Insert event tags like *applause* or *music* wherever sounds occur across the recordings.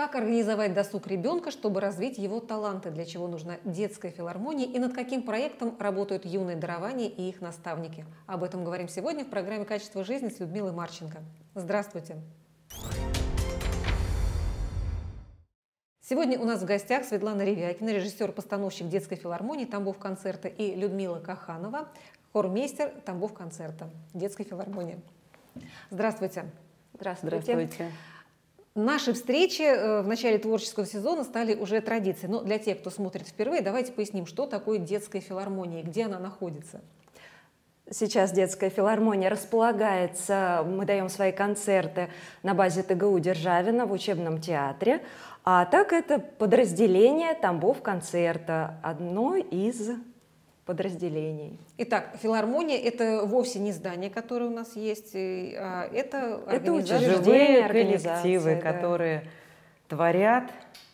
Как организовать досуг ребенка, чтобы развить его таланты, для чего нужна детская филармония и над каким проектом работают юные дарования и их наставники. Об этом говорим сегодня в программе «Качество жизни» с Людмилой Марченко. Здравствуйте! Сегодня у нас в гостях Светлана Ревякина, режиссер-постановщик детской филармонии «Тамбов концерта» и Людмила Каханова, хормейстер «Тамбов концерта» детской филармонии. Здравствуйте. Здравствуйте. Здравствуйте. Наши встречи э, в начале творческого сезона стали уже традицией. Но для тех, кто смотрит впервые, давайте поясним, что такое детская филармония, где она находится. Сейчас детская филармония располагается, мы даем свои концерты на базе ТГУ Державина в учебном театре, а так это подразделение Тамбов концерта, одно из подразделений. Итак, филармония – это вовсе не здание, которое у нас есть, а это Это учреждения, коллективы, да. которые творят,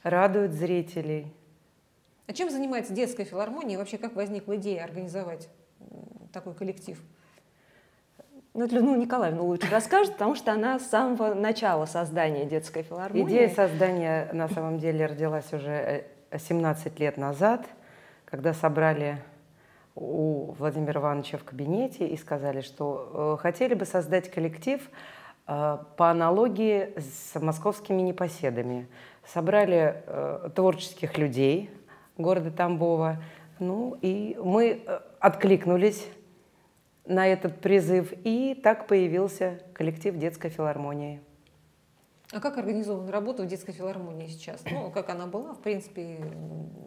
радуют зрителей. А чем занимается детская филармония и вообще как возникла идея организовать такой коллектив? Ну, это Людмила Николаевна лучше расскажет, потому что она с самого начала создания детской филармонии. Идея создания на самом деле родилась уже 17 э, лет назад, когда собрали у Владимира Ивановича в кабинете и сказали, что э, хотели бы создать коллектив э, по аналогии с московскими непоседами. Собрали э, творческих людей города Тамбова, ну и мы откликнулись на этот призыв, и так появился коллектив детской филармонии. А как организована работа в детской филармонии сейчас? Ну, как она была, в принципе,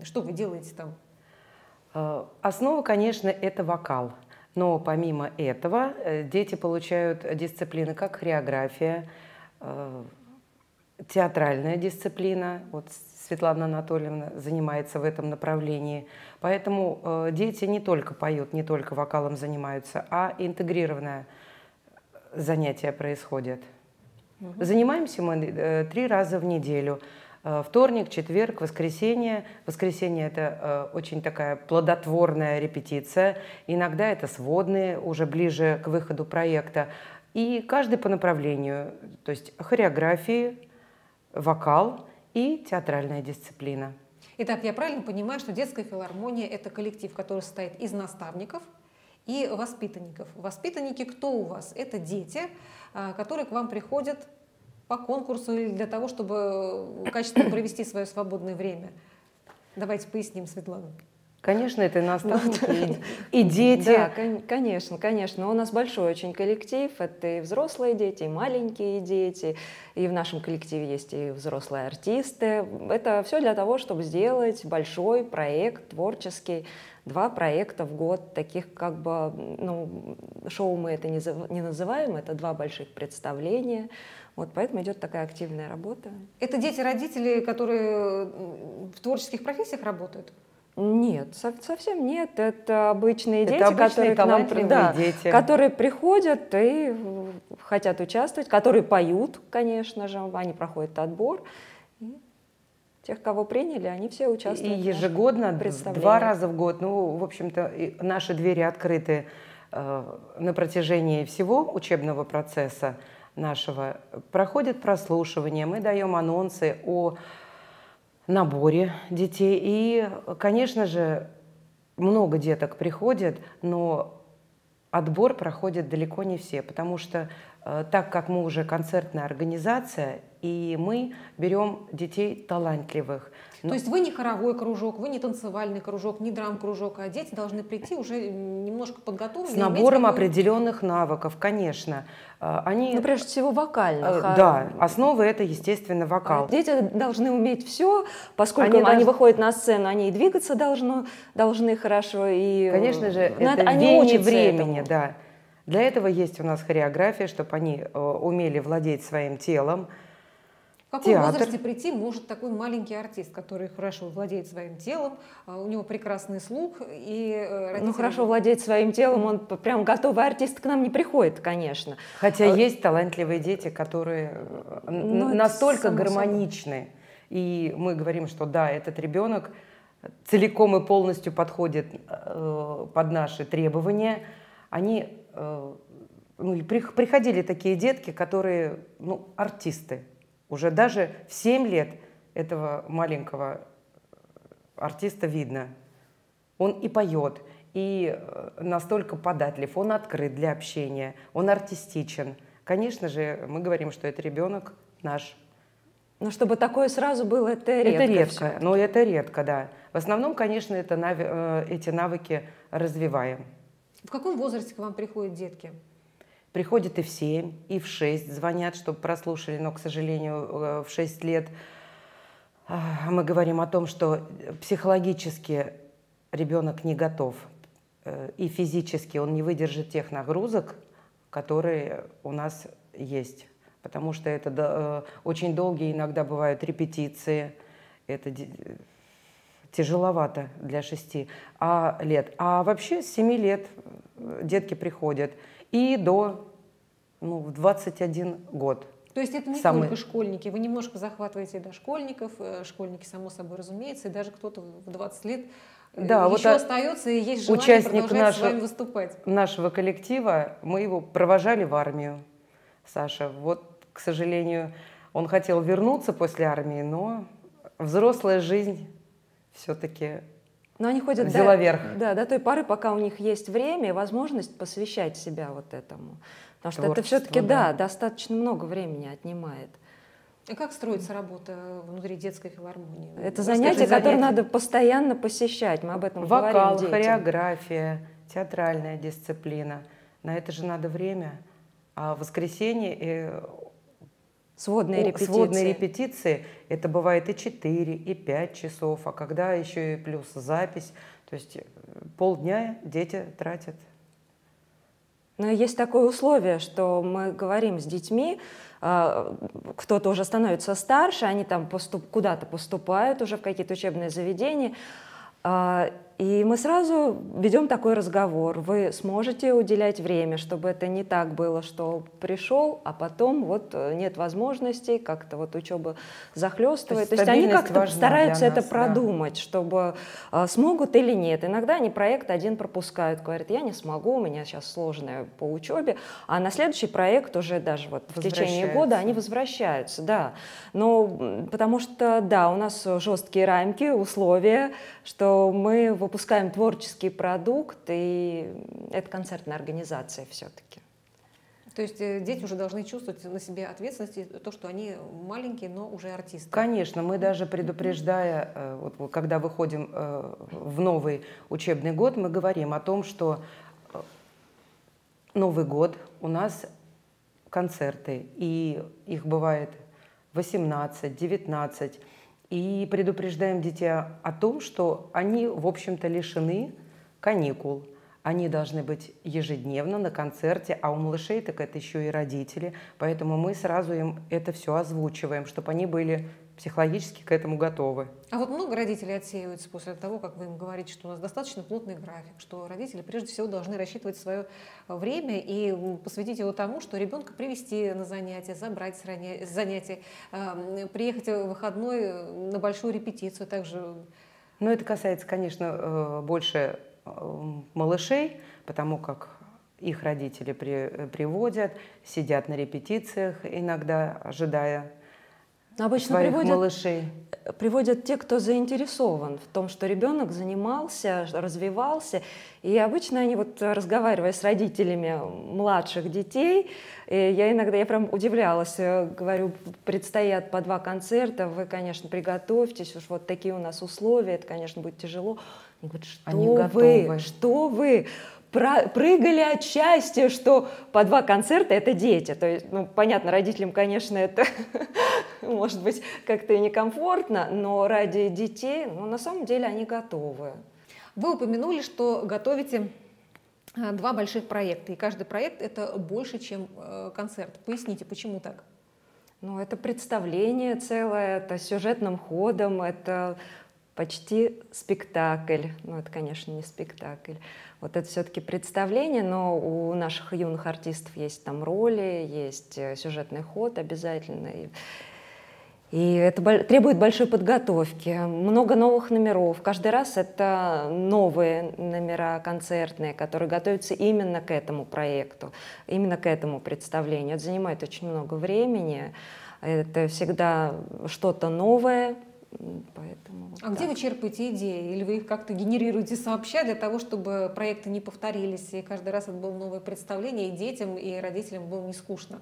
что вы делаете там? Э, основа, конечно, это вокал. Но помимо этого э, дети получают дисциплины, как хореография, э, театральная дисциплина. Вот Светлана Анатольевна занимается в этом направлении. Поэтому дети не только поют, не только вокалом занимаются, а интегрированное занятие происходит. Угу. Занимаемся мы три раза в неделю – вторник, четверг, воскресенье. Воскресенье – это э, очень такая плодотворная репетиция. Иногда это сводные, уже ближе к выходу проекта. И каждый по направлению, то есть хореографии, вокал и театральная дисциплина. Итак, я правильно понимаю, что детская филармония – это коллектив, который состоит из наставников и воспитанников. Воспитанники кто у вас? Это дети, э, которые к вам приходят по конкурсу или для того, чтобы качественно провести свое свободное время? Давайте поясним, Светлана. Конечно, это наставники и дети. Да, конечно, конечно. У нас большой очень коллектив. Это и взрослые дети, и маленькие дети. И в нашем коллективе есть и взрослые артисты. Это все для того, чтобы сделать большой проект творческий. Два проекта в год, таких как бы, ну, шоу мы это не называем, это два больших представления. Вот поэтому идет такая активная работа. Это дети родителей, которые в творческих профессиях работают? Нет, совсем нет. Это обычные это дети, обычные, которые к нам да, дети. которые приходят и хотят участвовать, которые поют, конечно же, они проходят отбор. И тех, кого приняли, они все участвуют. И ежегодно, два раза в год. Ну, в общем-то, наши двери открыты э, на протяжении всего учебного процесса нашего проходит прослушивание, мы даем анонсы о наборе детей. И, конечно же, много деток приходят, но отбор проходит далеко не все, потому что так как мы уже концертная организация, и мы берем детей талантливых. То Но... есть вы не хоровой кружок, вы не танцевальный кружок, не драм-кружок, а дети должны прийти уже немножко подготовленные. С набором какой... определенных навыков, конечно. А, они... Ну, прежде всего, вокальных. А... Да, основа это, естественно, вокал. А дети должны уметь все, поскольку они, они должны... выходят на сцену, они и двигаться должны, должны хорошо. И... Конечно же, Но это они времени, этому. да. Для этого есть у нас хореография, чтобы они э, умели владеть своим телом, в каком Театр. возрасте прийти может такой маленький артист, который хорошо владеет своим телом, а, у него прекрасный слух и э, родители... Ну хорошо владеет своим телом, он прям готовый артист к нам не приходит, конечно. Хотя а... есть талантливые дети, которые э, ну, настолько гармоничны, и мы говорим, что да, этот ребенок целиком и полностью подходит э, под наши требования. Они ну, приходили такие детки, которые ну, артисты Уже даже в 7 лет этого маленького артиста видно. Он и поет, и э, настолько податлив, он открыт для общения, он артистичен. Конечно же, мы говорим, что это ребенок наш. Но чтобы такое сразу было, это редко. Это редко, но это редко, да. В основном, конечно, это, э, эти навыки развиваем. В каком возрасте к вам приходят детки? Приходят и в 7, и в 6 звонят, чтобы прослушали, но, к сожалению, э, в 6 лет а, мы говорим о том, что психологически ребенок не готов, э, и физически он не выдержит тех нагрузок, которые у нас есть. Потому что это э, очень долгие иногда бывают репетиции, это тяжеловато для 6 а, лет. А вообще с 7 лет э, детки приходят и до ну, 21 год. То есть это не Самый... только школьники, вы немножко захватываете дошкольников, э, школьники, само собой разумеется, и даже кто-то в 20 лет э, да, еще вот остается и есть желание участник продолжать нашего, с вами выступать. нашего коллектива, мы его провожали в армию, Саша. Вот, к сожалению, он хотел вернуться после армии, но взрослая жизнь все-таки но они ходят взяла до, верх. Да, до той поры, пока у них есть время и возможность посвящать себя вот этому. Потому что это все-таки, да. да, достаточно много времени отнимает. А как строится работа внутри детской филармонии? Это занятие, которое надо постоянно посещать. Мы об этом Вокал, говорим детям. хореография, театральная дисциплина. На это же надо время. А в воскресенье э, Сводные репетиции. Сводные репетиции, это бывает и 4, и 5 часов, а когда еще и плюс запись, то есть э, полдня дети тратят но есть такое условие, что мы говорим с детьми, а, кто-то уже становится старше, они там поступ, куда-то поступают уже в какие-то учебные заведения, а, и мы сразу ведем такой разговор. Вы сможете уделять время, чтобы это не так было, что пришел, а потом вот э, нет возможностей, как-то вот учеба захлестывает. То есть, То есть они как-то стараются это продумать, да. чтобы а, смогут или нет. Иногда они проект один пропускают, говорят, я не смогу, у меня сейчас сложное по учебе, а на следующий проект уже даже вот в течение года они возвращаются, да. Но потому что, да, у нас жесткие рамки, условия, что мы в выпускаем творческий продукт, и это концертная организация все-таки. То есть э, дети уже должны чувствовать на себе ответственность, то, что они маленькие, но уже артисты. Конечно, мы даже предупреждая, э, вот, когда выходим э, в новый учебный год, мы говорим о том, что Новый год у нас концерты, и их бывает 18, 19. И предупреждаем детей о том, что они, в общем-то, лишены каникул. Они должны быть ежедневно на концерте, а у малышей так это еще и родители. Поэтому мы сразу им это все озвучиваем, чтобы они были психологически к этому готовы. А вот много родителей отсеиваются после того, как вы им говорите, что у нас достаточно плотный график, что родители прежде всего должны рассчитывать свое время и посвятить его тому, что ребенка привести на занятия, забрать с занятия, приехать в выходной на большую репетицию также. Ну, это касается, конечно, э, больше э, малышей, потому как их родители при, приводят, сидят на репетициях иногда, ожидая но обычно своих приводят, малышей? Приводят те, кто заинтересован в том, что ребенок занимался, развивался. И обычно они, вот разговаривая с родителями младших детей, я иногда, я прям удивлялась, говорю, предстоят по два концерта, вы, конечно, приготовьтесь, уж вот такие у нас условия, это, конечно, будет тяжело. Они говорят, что они вы, готовы. что вы, прыгали от счастья, что по два концерта это дети. То есть, ну, понятно, родителям, конечно, это *laughs* может быть как-то и некомфортно, но ради детей, ну, на самом деле они готовы. Вы упомянули, что готовите а, два больших проекта, и каждый проект это больше, чем э, концерт. Поясните, почему так? Ну, это представление целое, это сюжетным ходом, это почти спектакль. Ну, это, конечно, не спектакль. Вот это все-таки представление, но у наших юных артистов есть там роли, есть э, сюжетный ход обязательный. И это требует большой подготовки, много новых номеров. Каждый раз это новые номера концертные, которые готовятся именно к этому проекту, именно к этому представлению. Это занимает очень много времени. Это всегда что-то новое, Поэтому а так. где вы черпаете идеи? Или вы их как-то генерируете сообща для того, чтобы проекты не повторились, и каждый раз это было новое представление, и детям, и родителям было не скучно?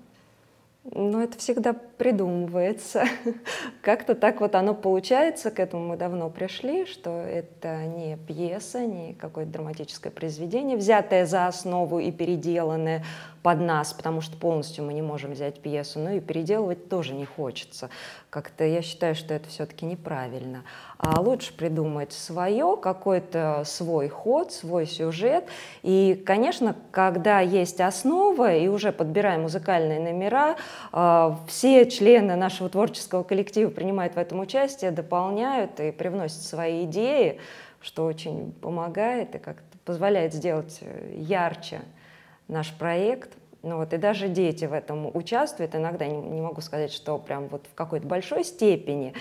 Но это всегда придумывается. *laughs* Как-то так вот оно получается, к этому мы давно пришли, что это не пьеса, не какое-то драматическое произведение, взятое за основу и переделанное под нас, потому что полностью мы не можем взять пьесу, но и переделывать тоже не хочется. Как-то я считаю, что это все-таки неправильно. А лучше придумать свое, какой-то свой ход, свой сюжет. И, конечно, когда есть основа и уже подбираем музыкальные номера, а, все члены нашего творческого коллектива принимают в этом участие, дополняют и привносят свои идеи, что очень помогает и как-то позволяет сделать э, ярче наш проект. Ну вот, и даже дети в этом участвуют. Иногда не, не могу сказать, что прям вот в какой-то большой степени,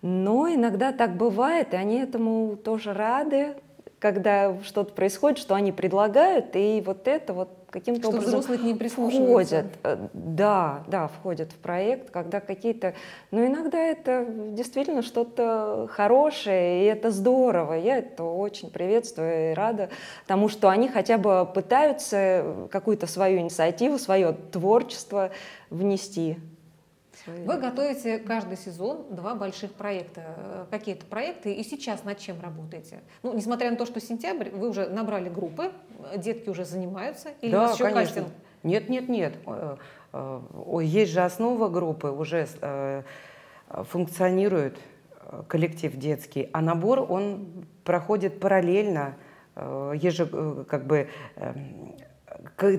но иногда так бывает, и они этому тоже рады, когда что-то происходит, что они предлагают, и вот это вот каким-то образом взрослые к ним входят. Э, да, да, входят в проект, когда какие-то... Но иногда это действительно что-то хорошее, и это здорово. Я это очень приветствую и рада тому, что они хотя бы пытаются какую-то свою инициативу, свое творчество внести вы готовите каждый сезон два больших проекта. Э, какие-то проекты и сейчас над чем работаете? Ну, несмотря на то, что сентябрь, вы уже набрали группы, детки уже занимаются, или да, у вас еще конечно. кастинг? Нет, нет, нет. Э, э, есть же основа группы, уже функционирует коллектив детский, а набор, он проходит параллельно, еже, как бы эм,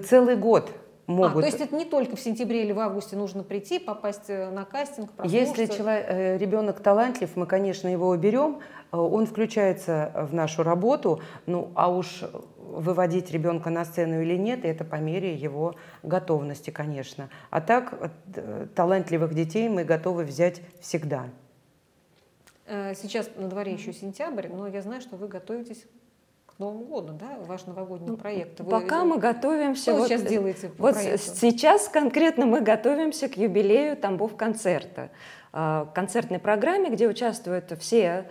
целый год могут... А, то есть это не только в сентябре или в августе нужно прийти, попасть э, на кастинг, Если человек, э, ребенок талантлив, мы, конечно, его берем, э, он включается в нашу работу, ну а уж выводить ребенка на сцену или нет, это по мере его готовности, конечно. А так талантливых детей мы готовы взять всегда. Сейчас на дворе еще сентябрь, но я знаю, что вы готовитесь Новому году, да, ваш новогодний ну, проект? Вы, пока мы готовимся... Что вот, вы сейчас делаете по Вот проекту? сейчас конкретно мы готовимся к юбилею Тамбов концерта. А, концертной программе, где участвуют все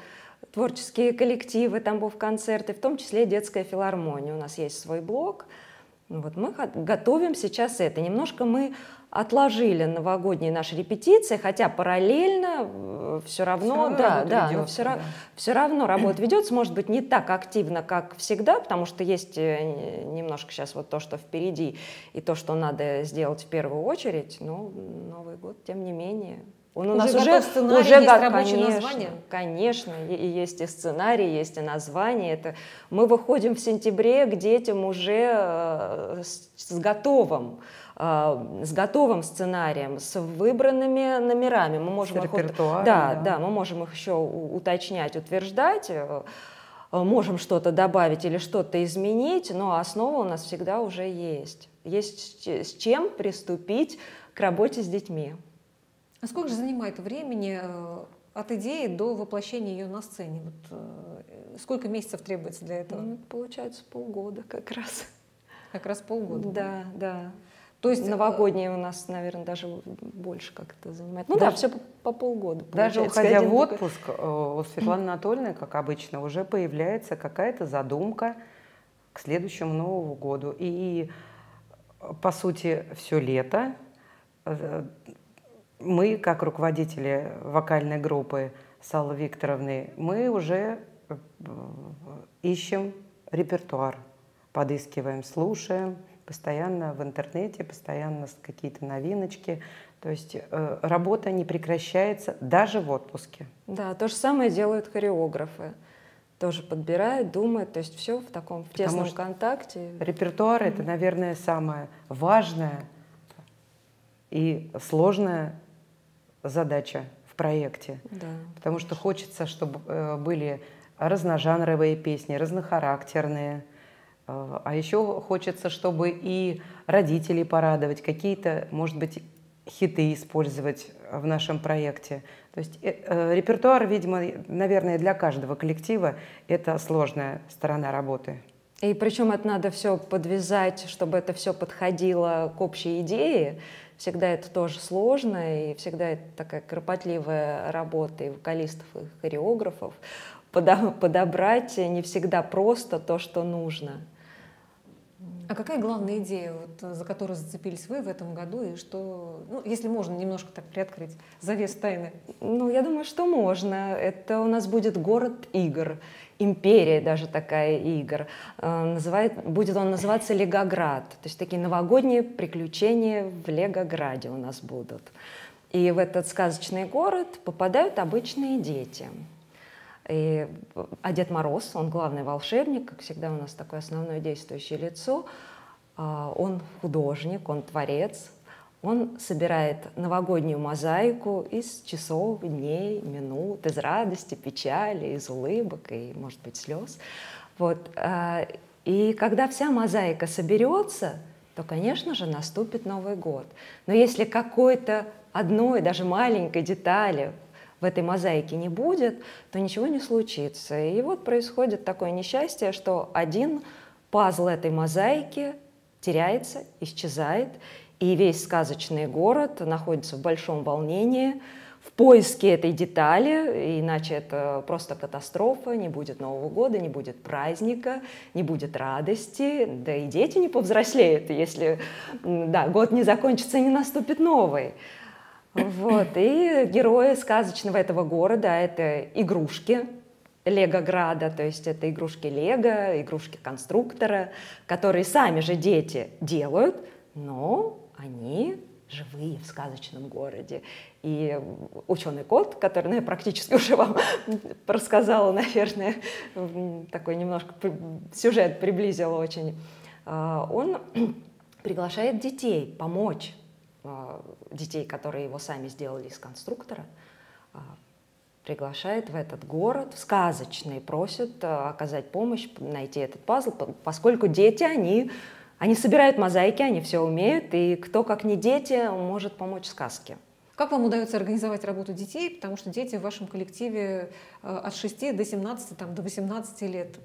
творческие коллективы Тамбов концерты, в том числе детская филармония. У нас есть свой блог. Вот мы готовим сейчас это. Немножко мы отложили новогодние наши репетиции, хотя параллельно э, все равно, все да, да, ведется, но все, да. все равно работа ведется, может быть, не так активно, как всегда, потому что есть э, немножко сейчас вот то, что впереди, и то, что надо сделать в первую очередь, но Новый год, тем не менее, он у нас уже, сценарий, уже есть рабочее конечно, название? Конечно, и есть и сценарий, есть и название. Это мы выходим в сентябре к детям уже э, с, с готовым а, с готовым сценарием, с выбранными номерами. Мы можем с их, да, да, да, мы можем их еще уточнять, утверждать, э, можем что-то добавить или что-то изменить, но основа у нас всегда уже есть. Есть с чем приступить к работе с детьми. А сколько же занимает времени э, от идеи до воплощения ее на сцене? Вот, э, сколько месяцев требуется для этого? Ну, получается полгода как раз. Как раз полгода? Да, да. То есть новогодние у нас, наверное, даже больше как-то занимает. Ну даже, да, все по, по полгода. Даже уходя в отпуск, такой... Э, у Светланы *clears throat* Анатольевны, как обычно, уже появляется какая-то задумка к следующему Новому году. И, по сути, все лето э, мы, как руководители вокальной группы с Аллой Викторовной, мы уже э, ищем репертуар, подыскиваем, слушаем – постоянно в интернете, постоянно какие-то новиночки. То есть э, работа не прекращается даже в отпуске. Да, то же самое делают хореографы. Тоже подбирают, думают, то есть все в таком в тесном что контакте. Репертуар mm-hmm. это, наверное, самое важное и сложная задача в проекте. Да, Потому что хочется, чтобы э, были разножанровые песни, разнохарактерные, а, а еще хочется, чтобы и родителей порадовать, какие-то, может быть, хиты использовать в нашем проекте. То есть э, э, репертуар, видимо, наверное, для каждого коллектива это сложная сторона работы. И причем это надо все подвязать, чтобы это все подходило к общей идее. Всегда это тоже сложно, и всегда это такая кропотливая работа и вокалистов, и хореографов. Подобрать не всегда просто то, что нужно. А какая главная идея, вот, за которую зацепились вы в этом году, и что, ну, если можно немножко так приоткрыть завес тайны? Ну, я думаю, что можно. Это у нас будет город игр, империя даже такая игр. Э, называет, будет он называться Легоград. То есть такие новогодние приключения в Легограде у нас будут. И в этот сказочный город попадают обычные дети. И, а Дед Мороз, он главный волшебник, как всегда у нас такое основное действующее лицо. А, он художник, он творец, он собирает новогоднюю мозаику из часов, дней, минут, из радости, печали, из улыбок и, может быть, слез. Вот. А, и когда вся мозаика соберется, то, конечно же, наступит Новый год. Но если какой-то одной, даже маленькой детали в этой мозаике не будет, то ничего не случится. И вот происходит такое несчастье, что один пазл этой мозаики теряется, исчезает, и весь сказочный город находится в большом волнении, в поиске этой детали, иначе это просто катастрофа, не будет Нового года, не будет праздника, не будет радости, да и дети не повзрослеют, если да, год не закончится и не наступит новый. Вот. И герои сказочного этого города — это игрушки, Лего-града, то есть это игрушки Лего, игрушки конструктора, которые сами же дети делают, но они живые в сказочном городе. И ученый кот, который ну, я практически *laughs* уже вам рассказала, наверное, такой немножко сюжет приблизил очень, а, он *clears throat* приглашает детей помочь детей, которые его сами сделали из конструктора, а, приглашает в этот город, в сказочный, просит а, оказать помощь, найти этот пазл, поскольку дети, они, они собирают мозаики, они все умеют, и кто, как не дети, может помочь сказке. Как вам удается организовать работу детей? Потому что дети в вашем коллективе э, от 6 до 17, там, до 18 лет.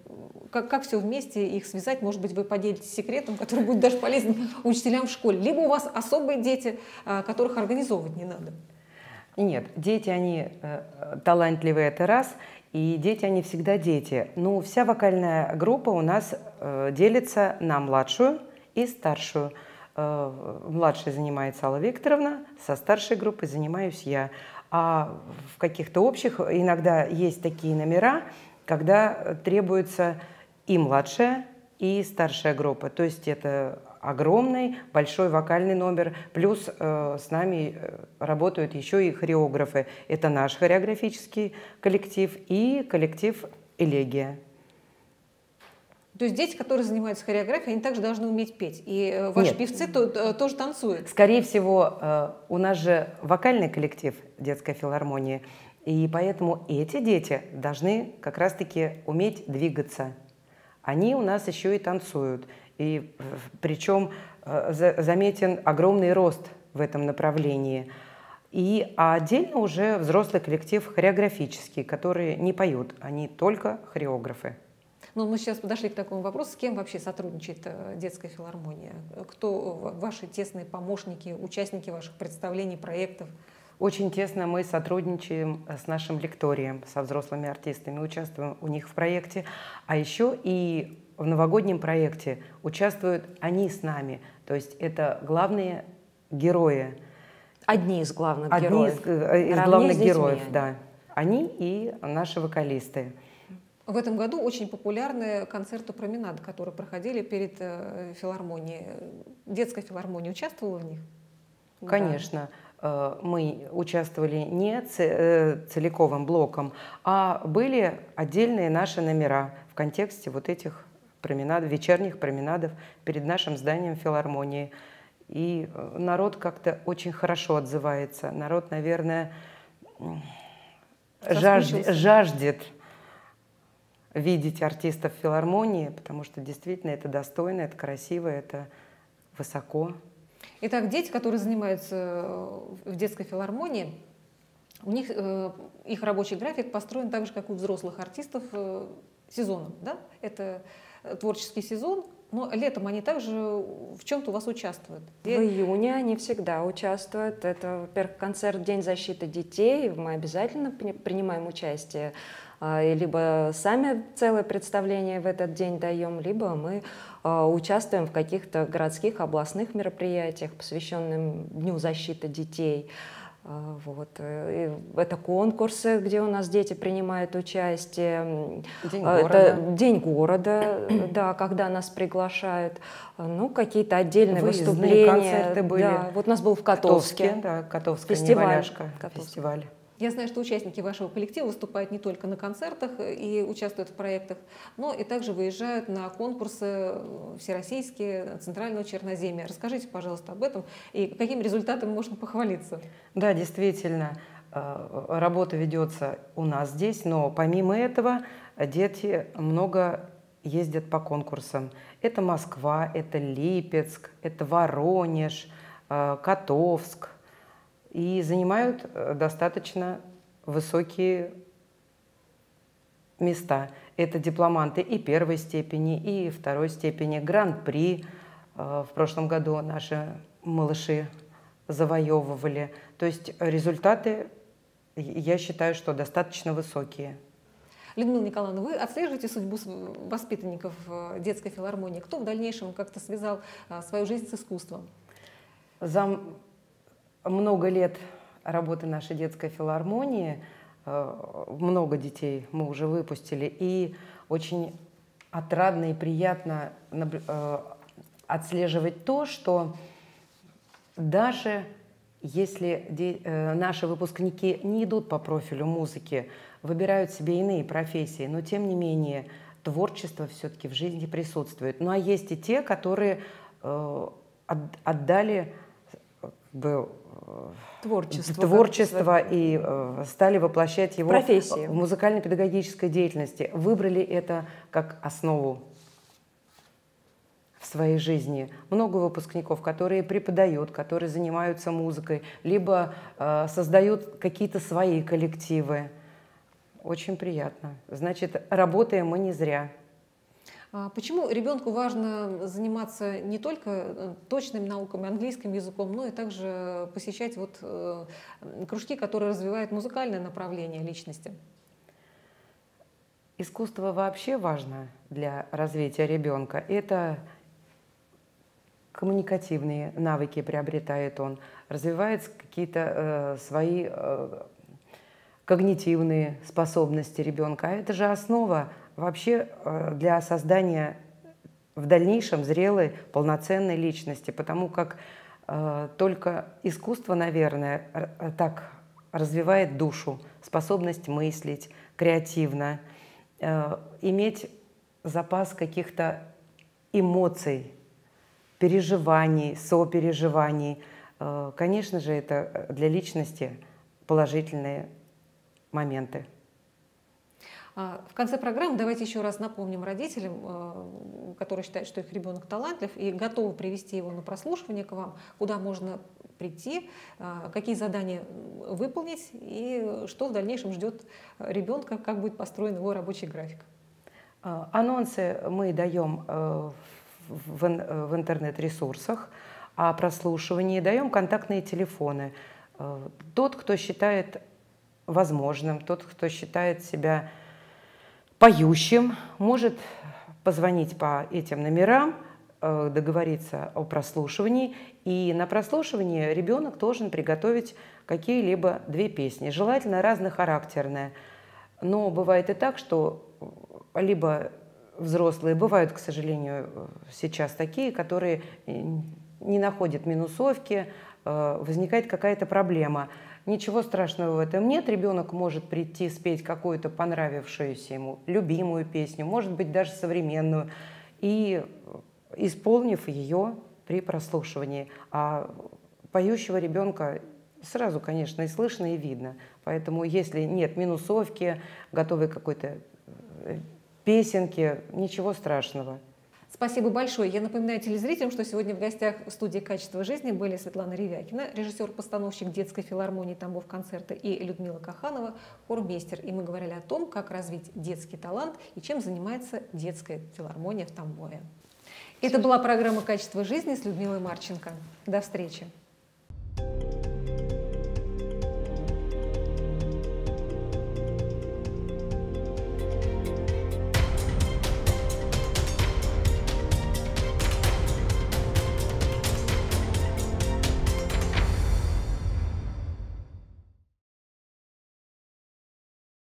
Как, как все вместе их связать? Может быть, вы поделитесь секретом, который будет даже полезен учителям в школе. Либо у вас особые дети, э, которых организовывать не надо. Нет, дети, они э, талантливые, это раз. И дети, они всегда дети. Ну, вся вокальная группа у нас делится на младшую и старшую. Э, младшей занимается Алла Викторовна, со старшей группой занимаюсь я. А в каких-то общих иногда есть такие номера, когда требуется и младшая, и старшая группа. То есть это огромный, большой вокальный номер. Плюс э, с нами э, работают еще и хореографы. Это наш хореографический коллектив и коллектив «Элегия». То есть дети, которые занимаются хореографией, они также должны уметь петь. И э, ваши Нет. певцы то, э, тоже танцуют. Скорее всего, э, у нас же вокальный коллектив детской филармонии. И поэтому эти дети должны как раз-таки уметь двигаться. Они у нас еще и танцуют. И причем заметен огромный рост в этом направлении. И а отдельно уже взрослый коллектив хореографический, которые не поют, они только хореографы. Но мы сейчас подошли к такому вопросу, с кем вообще сотрудничает э, детская филармония? Кто ваши тесные помощники, участники ваших представлений, проектов? Очень тесно мы сотрудничаем с нашим лекторием, со взрослыми артистами, участвуем у них в проекте. А еще и в новогоднем проекте участвуют они с нами. То есть это главные герои. Одни из главных Одни героев. Из, э, из главных героев, да. Они и наши вокалисты. В этом году очень популярны концерты променады, которые проходили перед э, филармонией. Детская филармония участвовала в них? Конечно. Да. Э, мы участвовали не э, целиковым блоком, а были отдельные наши номера в контексте вот этих променад, вечерних променадов перед нашим зданием филармонии. И народ как-то очень хорошо отзывается. Народ, наверное, жаждет, жаждет видеть артистов филармонии, потому что действительно это достойно, это красиво, это высоко. Итак, дети, которые занимаются в детской филармонии, у них э, их рабочий график построен так же, как у взрослых артистов э, сезоном. Да? Это творческий сезон, но летом они также в чем-то у вас участвуют. В июне они всегда участвуют. Это, во-первых, концерт «День защиты детей». Мы обязательно принимаем участие. А, либо сами целое представление в этот день даем, либо мы а, участвуем в каких-то городских, областных мероприятиях, посвященных Дню защиты детей. А, вот. Э, и это конкурсы, где у нас дети принимают участие. День а, города. Это день города, *clears throat* да, когда нас приглашают. Ну, какие-то отдельные Выездные выступления. концерты были. Да, вот у нас был в Котовске. Котовске да, Котовская фестиваль. фестиваль. Я знаю, что участники вашего коллектива выступают не только на концертах и участвуют в проектах, но и также выезжают на конкурсы э, всероссийские Центрального Черноземья. Расскажите, пожалуйста, об этом и каким результатом можно похвалиться. Да, действительно, э, работа ведется у нас здесь, но помимо этого дети много ездят по конкурсам. Это Москва, это Липецк, это Воронеж, э, Котовск – и занимают э, достаточно высокие места. Это дипломанты и первой степени, и второй степени, гран-при. Э, в прошлом году наши малыши завоевывали. То есть результаты, я считаю, что достаточно высокие. Людмила Николаевна, вы отслеживаете судьбу воспитанников э, детской филармонии? Кто в дальнейшем как-то связал свою жизнь с искусством? За много лет работы нашей детской филармонии, э, много детей мы уже выпустили, и очень отрадно и приятно э, отслеживать то, что даже если э, наши выпускники не идут по профилю музыки, выбирают себе иные профессии, но тем не менее творчество все-таки в жизни присутствует. Ну а есть и те, которые отдали творчество, творчество и э, стали воплощать его Профессии. в музыкально-педагогической деятельности. Выбрали это как основу в своей жизни. Много выпускников, которые преподают, которые занимаются музыкой, либо э, создают какие-то свои коллективы. Очень приятно. Значит, работаем мы не зря. А почему ребенку важно заниматься не только э, точными науками, английским языком, но и также посещать вот э, кружки, которые развивают музыкальное направление личности? Искусство вообще важно для развития ребенка. Это коммуникативные навыки приобретает он, развивает какие-то э, свои э, когнитивные способности ребенка. А это же основа вообще э, для создания в дальнейшем зрелой, полноценной личности, потому как э, только искусство, наверное, э, так развивает душу, способность мыслить креативно, иметь запас каких-то эмоций, переживаний, сопереживаний. Конечно же, это для личности положительные моменты. А, в конце программы давайте еще раз напомним родителям, э, которые считают, что их ребенок талантлив и готовы привести его на прослушивание к вам, куда можно прийти, а, какие задания выполнить и что в дальнейшем ждет ребенка, как будет построен его рабочий график. А, анонсы мы даем э, в интернет-ресурсах, а прослушивании даем контактные телефоны. Э, тот, кто считает возможным, тот, кто считает себя поющим, может позвонить по этим номерам, э, договориться о прослушивании. И на прослушивании ребенок должен приготовить какие-либо две песни, желательно разнохарактерные. Но бывает и так, что либо взрослые, бывают, к сожалению, сейчас такие, которые не находят минусовки, э, возникает какая-то проблема – Ничего страшного в этом нет. Ребенок может прийти спеть какую-то понравившуюся ему, любимую песню, может быть, даже современную, и исполнив ее при прослушивании. А поющего ребенка сразу, конечно, и слышно, и видно. Поэтому если нет минусовки, готовой какой-то э, песенки, ничего страшного. Спасибо большое. Я напоминаю телезрителям, что сегодня в гостях в студии «Качество жизни» были Светлана Ревякина, режиссер-постановщик детской филармонии Тамбов концерта, и Людмила Каханова, хормейстер. И мы говорили о том, как развить детский талант и чем занимается детская филармония в Тамбове. Это была программа «Качество жизни» с Людмилой Марченко. До встречи.